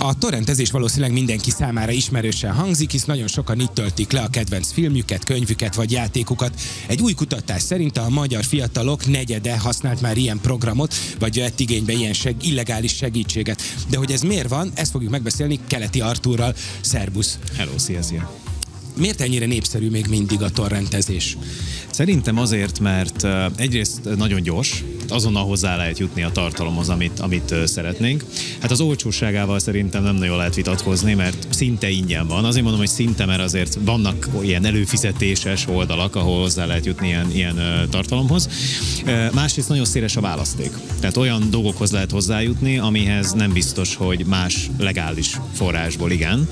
A torrentezés valószínűleg mindenki számára ismerősen hangzik, hisz nagyon sokan itt töltik le a kedvenc filmjüket, könyvüket vagy játékukat. Egy új kutatás szerint a magyar fiatalok negyede használt már ilyen programot, vagy vett igénybe ilyen seg, illegális segítséget. De hogy ez miért van, ezt fogjuk megbeszélni Keleti Artúrral. Szerbusz! Hello, szia, szia! Miért ennyire népszerű még mindig a torrentezés? Szerintem azért, mert egyrészt nagyon gyors, azonnal hozzá lehet jutni a tartalomhoz, amit, amit szeretnénk. Hát az olcsóságával szerintem nem nagyon lehet vitatkozni, mert szinte ingyen van. Azért mondom, hogy szinte, mert azért vannak ilyen előfizetéses oldalak, ahol hozzá lehet jutni ilyen, ilyen tartalomhoz. Másrészt nagyon széles a választék. Tehát olyan dolgokhoz lehet hozzájutni, amihez nem biztos, hogy más legális forrásból igen.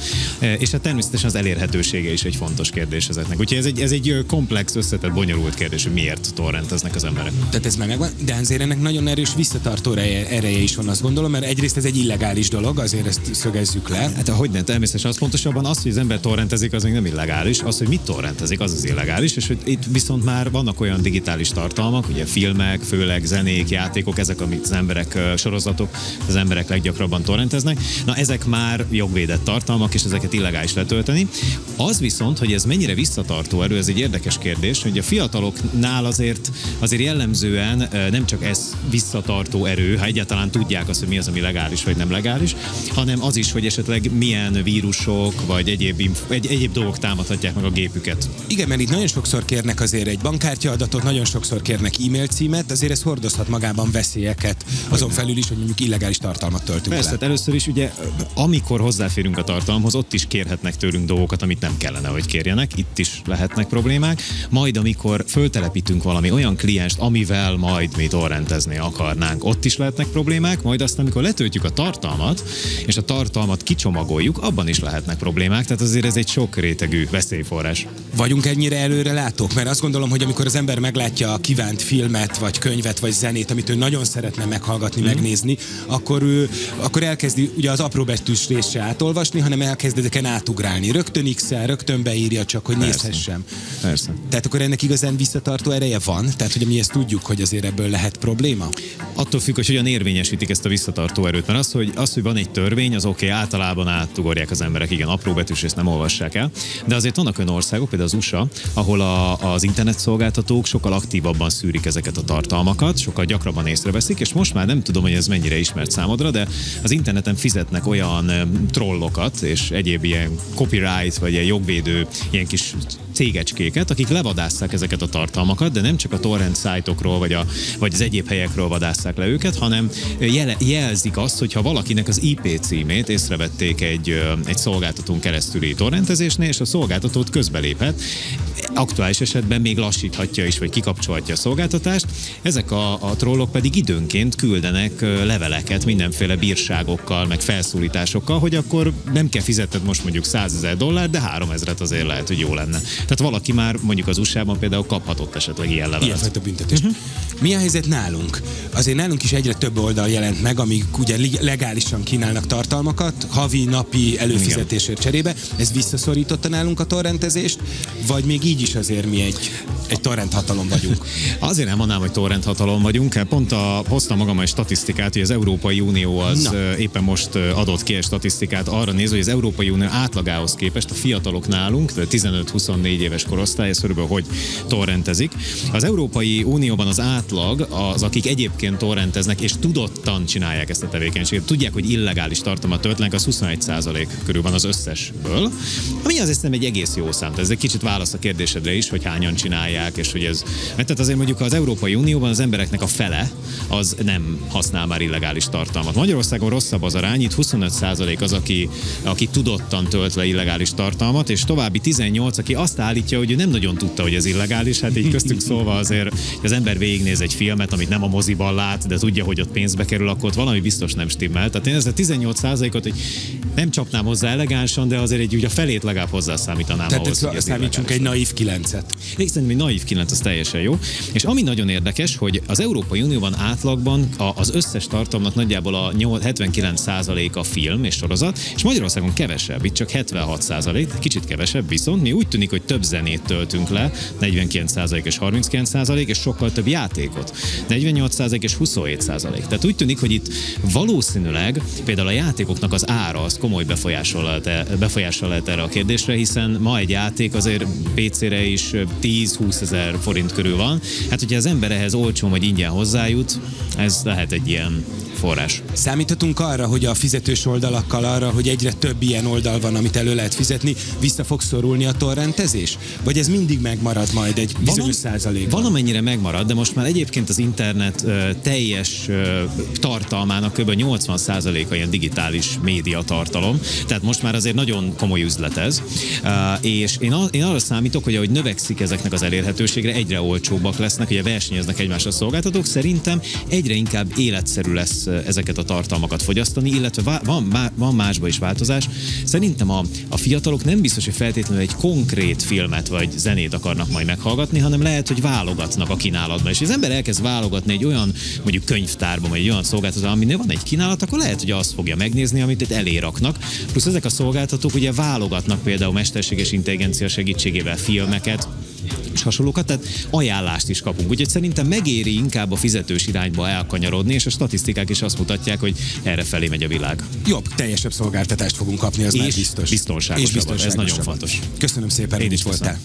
És hát természetesen az elérhetősége is egy fontos kérdés ezeknek. Úgyhogy ez egy, ez egy komplex, összetett, bonyolult kérdés, hogy miért torrenteznek az emberek. Tehát ez már megvan, de azért ennek nagyon erős visszatartó ereje, ereje is van, azt gondolom, mert egyrészt ez egy illegális dolog, azért ezt szögezzük le. Hát hogy nem, természetesen az pontosabban az, hogy az ember torrentezik, az még nem illegális, az, hogy mit torrentezik, az az illegális, és hogy itt viszont már vannak olyan digitális tartalmak, ugye filmek, főleg zenék, játékok, ezek, amit az emberek sorozatok, az emberek leggyakrabban torrenteznek. Na ezek már jogvédett tartalmak, és ezeket illegális letölteni. Az viszont, hogy ez mennyire visszatartó erő, ez egy érdekes kérdés, hogy a fiataloknál azért, azért jellemzően nem csak ez visszatartó erő, ha egyáltalán tudják azt, hogy mi az, ami legális vagy nem legális, hanem az is, hogy esetleg milyen vírusok vagy egyéb, egy, egyéb dolgok támadhatják meg a gépüket. Igen, mert itt nagyon sokszor kérnek azért egy bankkártya adatot, nagyon sokszor kérnek e-mail címet, azért ez hordozhat magában veszélyeket, azon felül is, hogy mondjuk illegális tartalmat töltünk Persze, le. először is ugye, amikor hozzáférünk a tartalomhoz, ott is kérhetnek tőlünk dolgokat, amit nem kellene, hogy kérjenek, itt is lehetnek problémák. Majd, amikor föltelepítünk valami olyan klienst, amivel majd mi torrentezni akarnánk, ott is lehetnek problémák, majd aztán, amikor letöltjük a tartalmat, és a tartalmat kicsomagoljuk, abban is lehetnek problémák, tehát azért ez egy sok rétegű veszélyforrás. Vagyunk ennyire előre látók? Mert azt gondolom, hogy amikor az ember meglátja a kívánt filmet, vagy könyvet, vagy zenét, amit ő nagyon szeretne meghallgatni, mm. megnézni, akkor ő akkor elkezdi ugye az apró betűs részt se átolvasni, hanem elkezd ezeken átugrálni. Rögtön x rögtön beírja csak, hogy Persze. nézhessem. Persze. Tehát akkor ennek igazán visszatartó ereje van? Tehát, hogy mi ezt tudjuk, hogy azért ebből lehet probléma? Attól függ, hogy hogyan érvényesítik ezt a visszatartó erőt. Mert az, hogy, az, hogy van egy törvény, az oké, okay, általában átugorják az emberek, igen, apró betűs ezt nem olvassák el. De azért vannak olyan országok, például az USA, ahol a, az internetszolgáltatók sokkal aktívabban szűrik ezeket a tartalmakat, sokkal gyakrabban észreveszik, és most már nem tudom, hogy ez mennyire ismert számodra, de az interneten fizetnek olyan trollokat és egyéb ilyen copyright vagy ilyen jogvédő ilyen kis cégecskéket, akik levadásszák ezeket a tartalmakat, de nem csak a torrent szájtokról vagy, a, vagy az egyéb helyekről vadásszák le őket, hanem jele, jelzik azt, hogy ha valakinek az IP címét észrevették egy, egy szolgáltatón keresztüli torrentezésnél, és a szolgáltatót közbeléphet, aktuális esetben még lassíthatja is, vagy kikapcsolhatja a szolgáltatást. Ezek a, a trollok pedig időnként küldenek leveleket mindenféle bírságokkal, meg felszólításokkal, hogy akkor nem kell fizetned most mondjuk 100 ezer dollár, de 3000 azért lehet, hogy jó lenne. Tehát valaki már mondjuk az USA-ban például kaphatott esetleg ilyen levelet. Ilyenfajta büntetést. Uh-huh. Mi a helyzet nálunk? Azért nálunk is egyre több oldal jelent meg, amik ugye legálisan kínálnak tartalmakat, havi, napi előfizetésért cserébe. Ez visszaszorította nálunk a torrentezést, vagy még így is azért mi egy, egy torrent hatalom vagyunk? Azért nem mondanám, hogy torrent hatalom vagyunk. Pont a, hoztam magam egy statisztikát, hogy az Európai Unió az Na. éppen most adott ki egy statisztikát arra nézve, hogy az Európai Unió átlagához képest a fiatalok nálunk, 15-24 éves korosztály, ez körülbelül hogy torrentezik. Az Európai Unióban az átlag, az akik egyébként torrenteznek, és tudottan csinálják ezt a tevékenységet, tudják, hogy illegális tartalmat töltnek, az 21% körül van az összesből, ami azért nem egy egész jó szám. Ez egy kicsit válasz a kérdésedre is, hogy hányan csinálják, és hogy ez. Mert tehát azért mondjuk az Európai Unióban az embereknek a fele az nem használ már illegális tartalmat. Magyarországon rosszabb az arány, itt 25% az, aki, aki tudottan tölt le illegális tartalmat, és további 18, aki azt állítja, hogy ő nem nagyon tudta, hogy ez illegális. Hát így köztünk szólva azért, hogy az ember végignéz egy filmet, amit nem a moziban lát, de tudja, hogy ott pénzbe kerül, akkor ott valami biztos nem stimmel. Tehát én ezt a 18 ot hogy nem csapnám hozzá elegánsan, de azért egy ugye a felét legalább hozzá számítanám Tehát ahhoz, hogy számítsunk egy naív kilencet. Én szerintem egy naív kilenc az teljesen jó. És ami nagyon érdekes, hogy az Európai Unióban átlagban az összes tartalomnak nagyjából a 79% a film és sorozat, és Magyarországon kevesebb, itt csak 76%, kicsit kevesebb, viszont mi úgy tűnik, hogy több zenét töltünk le, 49% és 39%, és sokkal több játékot, 48% és 27%. Tehát úgy tűnik, hogy itt valószínűleg például a játékoknak az ára az komoly befolyással lehet, befolyással lehet erre a kérdésre, hiszen ma egy játék azért PC-re is 10-20 ezer forint körül van. Hát, hogyha az ember ehhez olcsó vagy ingyen hozzájut, ez lehet egy ilyen forrás. Számíthatunk arra, hogy a fizetős oldalakkal arra, hogy egyre több ilyen oldal van, amit elő lehet fizetni, vissza fog szorulni a torrentezés? Vagy ez mindig megmarad majd egy bizonyos százalékban? Valamennyire megmarad, de most már egyébként az internet ö, teljes ö, tartalmának kb. 80 százaléka ilyen digitális média tartalom, tehát most már azért nagyon komoly üzlet ez, uh, és én, a, én arra számítok, hogy ahogy növekszik ezeknek az elérhetőségre, egyre olcsóbbak lesznek, ugye versenyeznek egymásra a szolgáltatók, szerintem egyre inkább életszerű lesz ezeket a tartalmakat fogyasztani, illetve van, van másba is változás. Szerintem a, a fiatalok nem biztos, hogy feltétlenül egy konkrét filmet vagy zenét akarnak majd meghallgatni, hanem lehet, hogy válogatnak a kínálatban. És az ember elkezd válogatni egy olyan mondjuk könyvtárban, vagy egy olyan szolgáltató, aminél van egy kínálat, akkor lehet, hogy azt fogja megnézni, amit itt eléraknak. Plusz ezek a szolgáltatók ugye válogatnak például mesterséges intelligencia segítségével filmeket, és hasonlókat, tehát ajánlást is kapunk. Úgyhogy szerintem megéri inkább a fizetős irányba elkanyarodni, és a statisztikák is azt mutatják, hogy erre felé megy a világ. Jobb, teljesebb szolgáltatást fogunk kapni, az és már biztos. Biztonságos. És biztonságos. Ez nagyon fontos. Köszönöm szépen, Én is voltál.